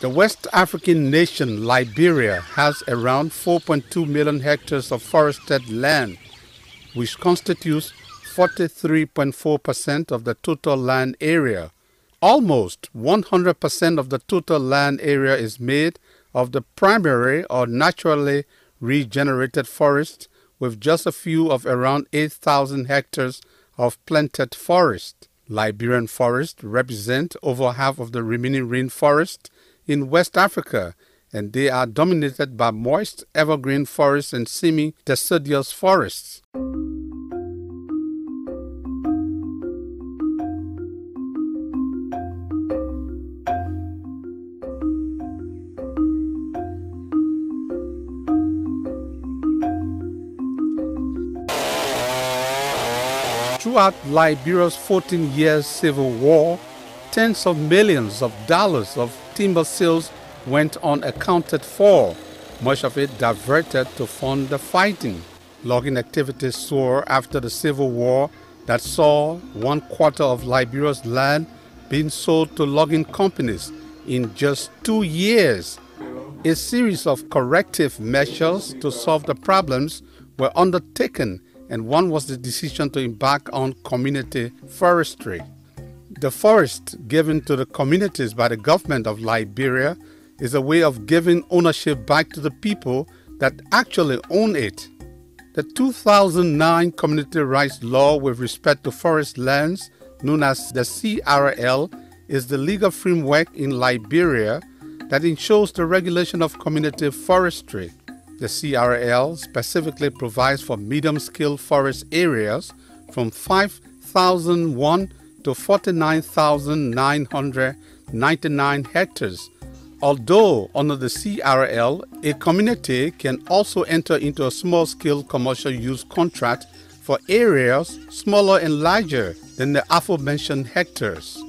The West African nation Liberia has around 4.2 million hectares of forested land, which constitutes 43.4% of the total land area. Almost 100% of the total land area is made of the primary or naturally regenerated forest, with just a few of around 8,000 hectares of planted forest. Liberian forests represent over half of the remaining rainforest in West Africa, and they are dominated by moist evergreen forests and semi deciduous forests. Throughout Liberia's 14 years civil war, tens of millions of dollars of timber sales went unaccounted for, much of it diverted to fund the fighting. Logging activities soared after the civil war that saw one quarter of Liberia's land being sold to logging companies in just two years. A series of corrective measures to solve the problems were undertaken and one was the decision to embark on community forestry. The forest given to the communities by the government of Liberia is a way of giving ownership back to the people that actually own it. The 2009 Community Rights Law with respect to forest lands, known as the CRL, is the legal framework in Liberia that ensures the regulation of community forestry. The CRL specifically provides for medium scale forest areas from 5,001 to 49,999 hectares. Although under the CRL, a community can also enter into a small scale commercial use contract for areas smaller and larger than the aforementioned hectares.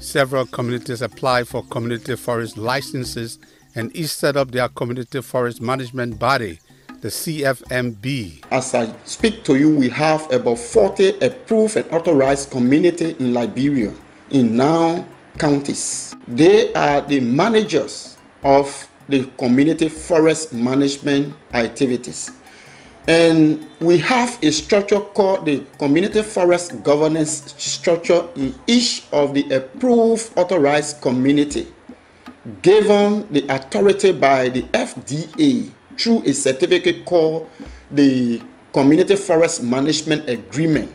Several communities apply for community forest licenses and each set up their community forest management body, the CFMB. As I speak to you, we have about 40 approved and authorized community in Liberia in now counties. They are the managers of the community forest management activities. And we have a structure called the Community Forest Governance Structure in each of the approved authorized community given the authority by the FDA through a certificate called the Community Forest Management Agreement.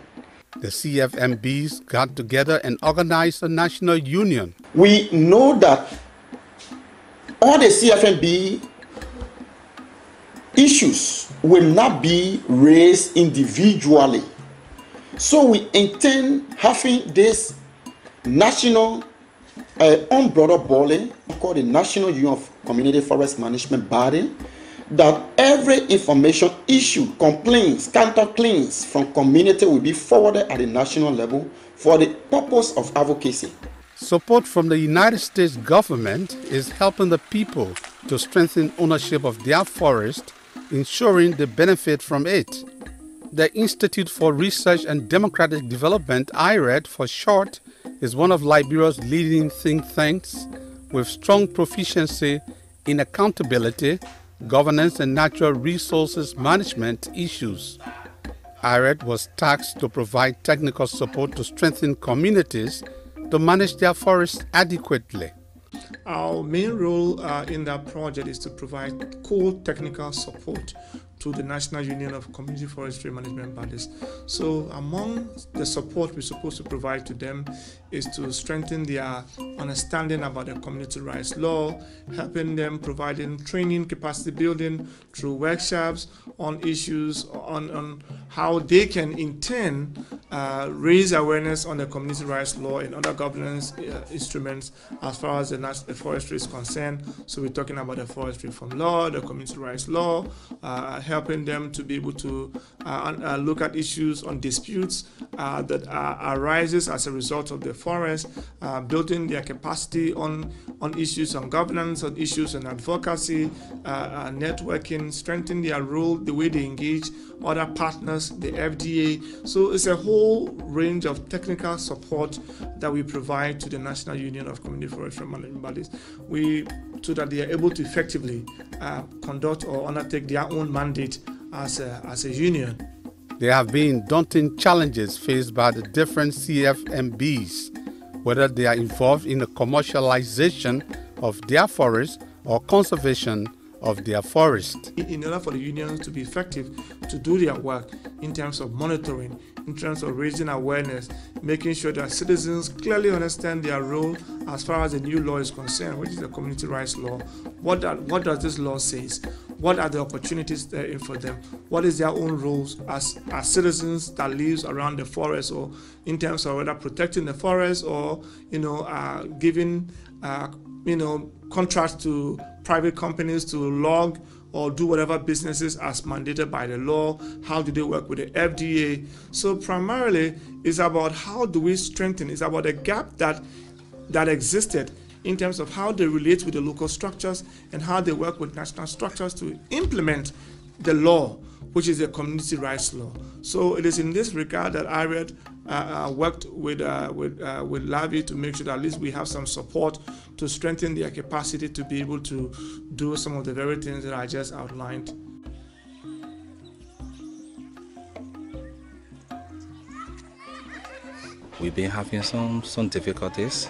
The CFMBs got together and organized a national union. We know that all the CFMB issues will not be raised individually. So we intend having this national uh, umbrella body called the National Union of Community Forest Management Body that every information issue, complaints, counterclaims from community will be forwarded at the national level for the purpose of advocacy. Support from the United States government is helping the people to strengthen ownership of their forest, ensuring they benefit from it. The Institute for Research and Democratic Development, IREDD for short, is one of Liberia's leading think tanks with strong proficiency in accountability, governance, and natural resources management issues. IREDD was tasked to provide technical support to strengthen communities to manage their forests adequately. Our main role uh, in that project is to provide core technical support to the National Union of Community Forestry Management Bodies. So, among the support we're supposed to provide to them is to strengthen their understanding about the community rights law, helping them providing training, capacity building through workshops on issues on, on how they can in turn uh, raise awareness on the community rights law and other governance uh, instruments as far as the, the forestry is concerned. So, we're talking about the forestry reform law, the community rights law, uh, helping them to be able to uh, uh, look at issues on disputes uh, that arises as a result of the forest, building their capacity on on issues on governance, on issues on advocacy, networking, strengthening their role, the way they engage other partners, the FDA. So it's a whole range of technical support that we provide to the National Union of Community Forestry Management Bodies. We so that they are able to effectively uh, conduct or undertake their own mandate as a, as a union. There have been daunting challenges faced by the different CFMBs, whether they are involved in the commercialization of their forests or conservation of their forest. In order for the unions to be effective to do their work in terms of monitoring, in terms of raising awareness, making sure that citizens clearly understand their role as far as the new law is concerned, which is the community rights law. What, that, what does this law say? What are the opportunities there for them? What is their own roles as, as citizens that lives around the forest or in terms of whether protecting the forest or, you know, uh, giving, uh, you know, contracts to private companies to log or do whatever businesses as mandated by the law? How do they work with the FDA? So primarily, it's about how do we strengthen? It's about a gap that that existed in terms of how they relate with the local structures and how they work with national structures to implement the law, which is a community rights law. So it is in this regard that IREDD uh, uh, worked with uh, with uh, with LAVI to make sure that at least we have some support to strengthen their capacity to be able to do some of the very things that I just outlined. We've been having some some difficulties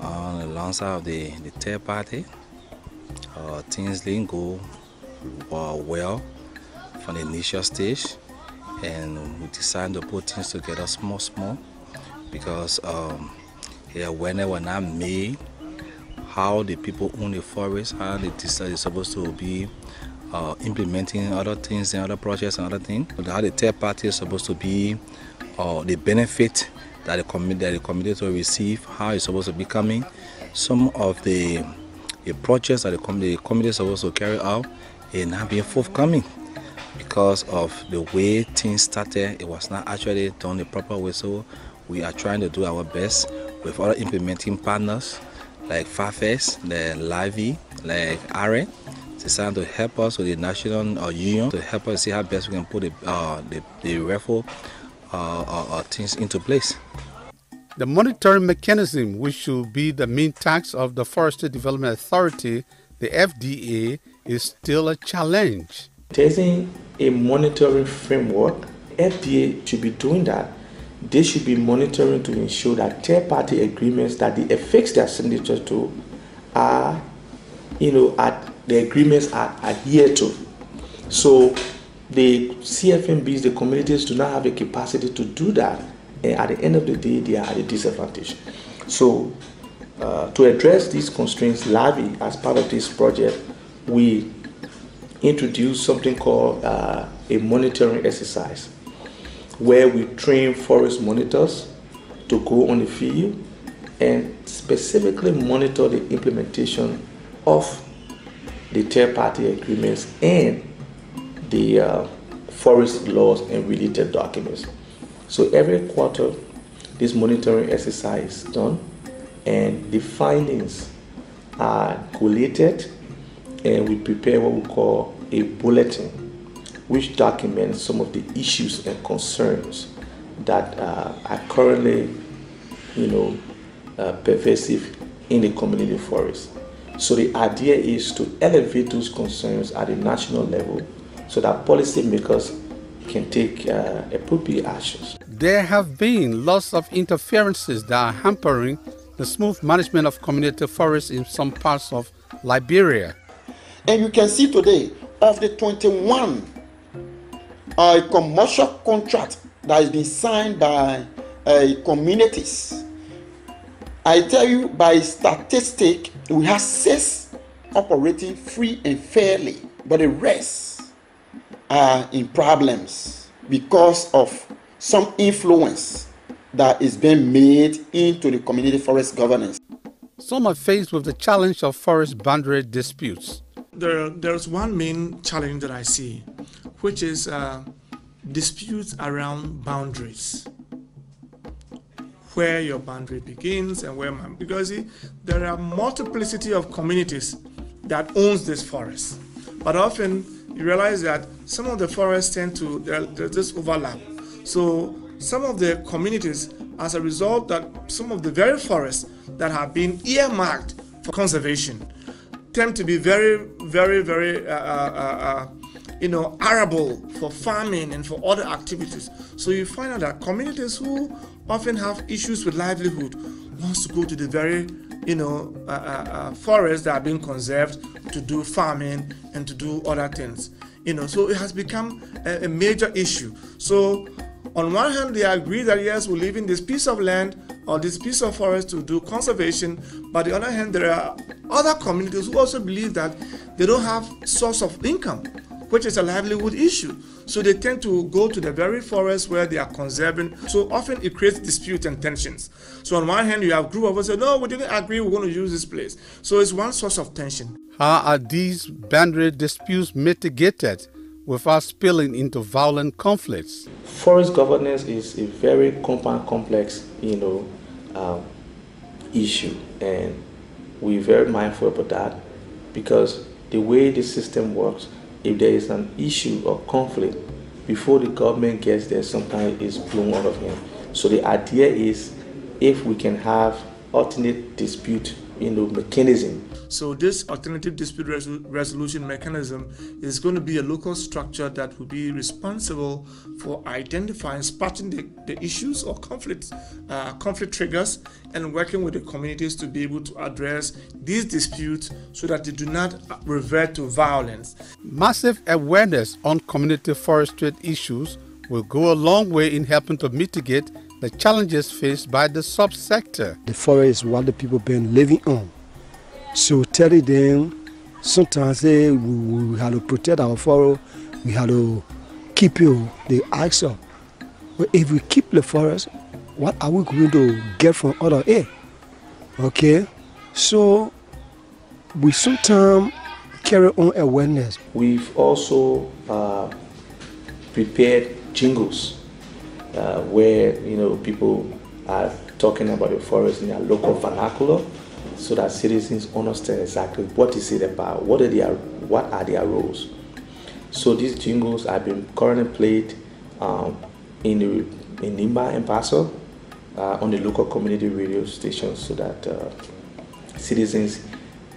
on the side of the, the third party. Uh, things didn't go uh, well from the initial stage and we decided to put things together small small because um, yeah, when they were not made how the people own the forest, how they decide they're supposed to be uh, implementing other things and other projects and other things. How the third party is supposed to be, uh, the benefit that the community that the community will receive, how it's supposed to be coming. Some of the, the projects that the community, the community is supposed to carry out and not being forthcoming because of the way things started. It was not actually done the proper way. So we are trying to do our best with other implementing partners like FAFES, the LAVI, like ARE, designed to help us with the national uh, union to help us see how best we can put the, uh, the, the REFO uh, uh, uh, things into place. The monitoring mechanism, which should be the main task of the Forestry Development Authority, the FDA, is still a challenge. There's a monitoring framework. FDA should be doing that they should be monitoring to ensure that third party agreements that they affix their to are, you know, at the agreements are adhered to. So the CFMBs, the communities do not have the capacity to do that. And at the end of the day, they are at a disadvantage. So uh, to address these constraints, LAVI, as part of this project, we introduced something called uh, a monitoring exercise where we train forest monitors to go on the field and specifically monitor the implementation of the third party agreements and the uh, forest laws and related documents. So every quarter, this monitoring exercise is done and the findings are collated and we prepare what we call a bulletin which documents some of the issues and concerns that uh, are currently, you know, uh, pervasive in the community forest. So the idea is to elevate those concerns at a national level so that policymakers can take uh, appropriate actions. There have been lots of interferences that are hampering the smooth management of community forests in some parts of Liberia. And you can see today, of the 21 a commercial contract that has been signed by uh, communities. I tell you, by statistic, we have six operating free and fairly, but the rest are in problems because of some influence that is being made into the community forest governance. Some are faced with the challenge of forest boundary disputes. There, there's one main challenge that I see, which is uh, disputes around boundaries. Where your boundary begins and where my, because there are multiplicity of communities that owns this forest. But often you realize that some of the forests tend to there's this overlap. So some of the communities, as a result, that some of the very forests that have been earmarked for conservation tend to be very, very, very, uh, uh, uh, you know, arable for farming and for other activities. So you find out that communities who often have issues with livelihood wants to go to the very you know, uh, uh, uh, forests that are being conserved to do farming and to do other things. You know, so it has become a, a major issue. So, on one hand, they agree that yes, we live in this piece of land or this piece of forest to do conservation, but on the other hand, there are other communities who also believe that they don't have source of income, which is a livelihood issue. So they tend to go to the very forest where they are conserving. So often it creates dispute and tensions. So on one hand, you have group of us say, no, we didn't agree, we're going to use this place. So it's one source of tension. How are these boundary disputes mitigated without spilling into violent conflicts? Forest governance is a very compound, complex, you know, um, issue, and we're very mindful about that because the way the system works, if there is an issue or conflict, before the government gets there, sometimes it's blown out of hand. So the idea is if we can have alternate dispute you know, mechanism so this alternative dispute resolution mechanism is going to be a local structure that will be responsible for identifying, spotting the, the issues or conflicts, uh, conflict triggers, and working with the communities to be able to address these disputes so that they do not revert to violence. Massive awareness on community forestry issues will go a long way in helping to mitigate the challenges faced by the subsector. The forest is what the people been living on so telling them sometimes we, we have to protect our forest, we have to keep you. Ask us, but if we keep the forest, what are we going to get from other air? Okay, so we sometimes carry on awareness. We've also uh, prepared jingles uh, where you know people are talking about the forest in their local vernacular so that citizens understand exactly what is it about, what are their what are their roles. So these jingles have been currently played um, in the, in Nimba and Paso uh, on the local community radio stations so that uh, citizens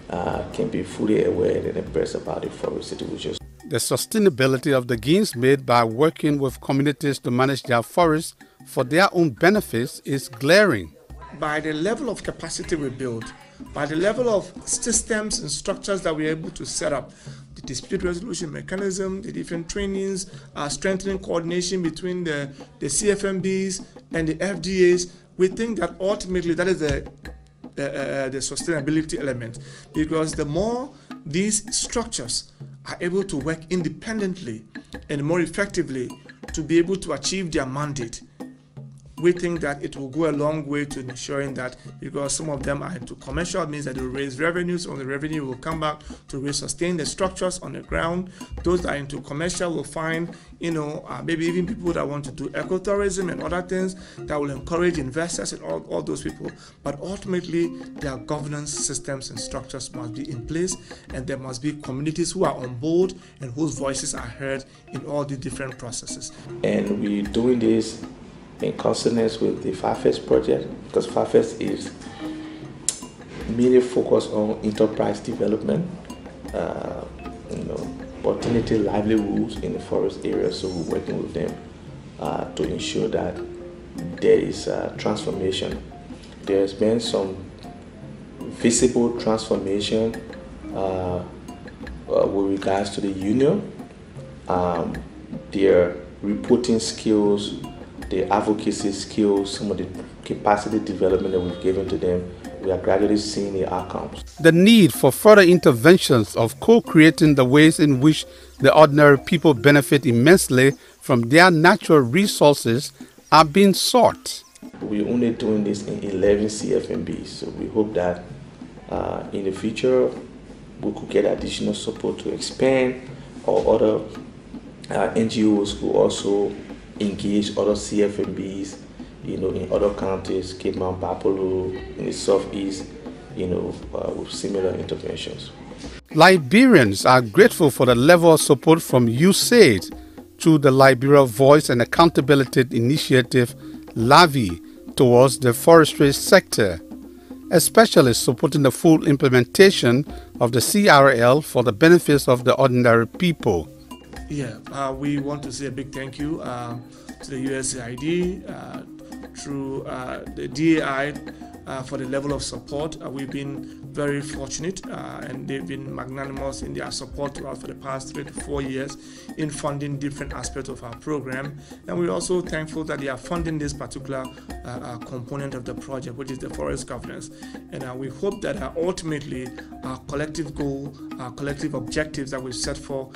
uh, can be fully aware and impressed about the forest situation. The sustainability of the gains made by working with communities to manage their forests for their own benefits is glaring. By the level of capacity we build, by the level of systems and structures that we're able to set up, the dispute resolution mechanism, the different trainings, uh, strengthening coordination between the, the CFMBs and the FDAs, we think that ultimately that is the, uh, the sustainability element. Because the more these structures are able to work independently and more effectively to be able to achieve their mandate, we think that it will go a long way to ensuring that because some of them are into commercial means that they will raise revenues on the revenue will come back to sustain the structures on the ground. Those that are into commercial will find you know uh, maybe even people that want to do ecotourism and other things that will encourage investors and all, all those people. But ultimately their governance systems and structures must be in place and there must be communities who are on board and whose voices are heard in all the different processes. And we're doing this in consonance with the FAFEST project because FAFEST is mainly focused on enterprise development, uh, you know, opportunity livelihoods in the forest area. So we're working with them uh, to ensure that there is a transformation. There's been some visible transformation uh, uh with regards to the union. Um, their reporting skills the advocacy skills, some of the capacity development that we've given to them, we are gradually seeing the outcomes. The need for further interventions of co creating the ways in which the ordinary people benefit immensely from their natural resources are being sought. We're only doing this in 11 CFMBs, so we hope that uh, in the future we could get additional support to expand or other uh, NGOs who also engage other CFMBs, you know, in other counties, Cape Mount, Gbarpolu, in the southeast, you know, uh, with similar interventions. Liberians are grateful for the level of support from USAID through the Liberia Voice and Accountability Initiative, LAVI, towards the forestry sector. especially supporting the full implementation of the CRL for the benefits of the ordinary people. Yeah, uh, we want to say a big thank you uh, to the USAID, uh, through uh, the DAI uh, for the level of support. Uh, we've been very fortunate and they've been magnanimous in their support us for the past three to four years in funding different aspects of our program. And we're also thankful that they are funding this particular component of the project, which is the forest governance. And we hope that ultimately our collective goal, our collective objectives that we've set for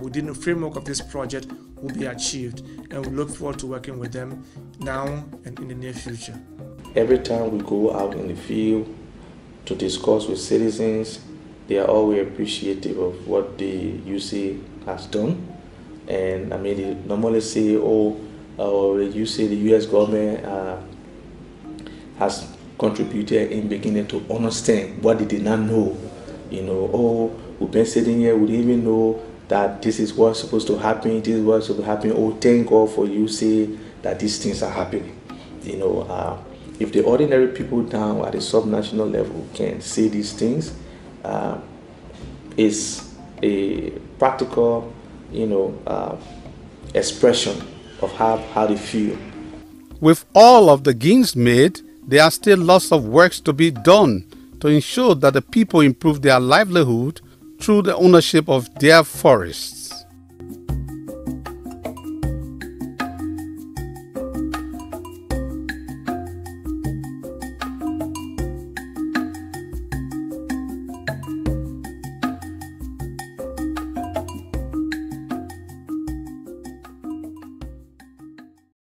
within the framework of this project will be achieved. And we look forward to working with them now and in the near future. Every time we go out in the field to discuss with citizens, they are always appreciative of what the UC has done. And I mean, they normally say, oh, say the US government uh, has contributed in beginning to understand what they did not know. You know, oh, we've been sitting here, we didn't even know that this is what's supposed to happen, this is what's supposed to happen. Oh, thank God for you say that these things are happening. You know, uh, if the ordinary people down at the subnational level can say these things, uh, it's a practical, you know, uh, expression of how, how they feel. With all of the gains made, there are still lots of works to be done to ensure that the people improve their livelihood through the ownership of their forests.